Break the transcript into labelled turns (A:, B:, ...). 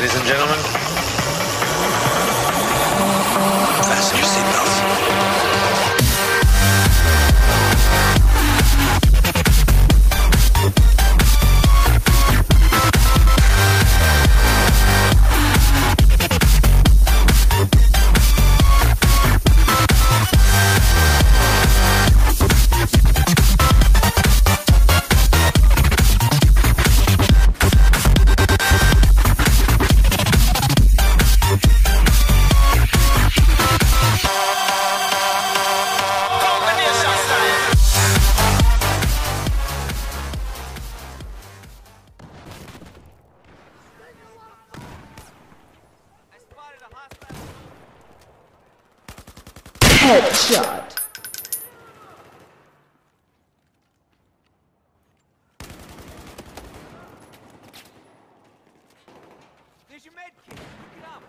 A: Ladies and gentlemen, fasten your seatbelts.
B: Headshot.
C: There's your med kit. Pick it up.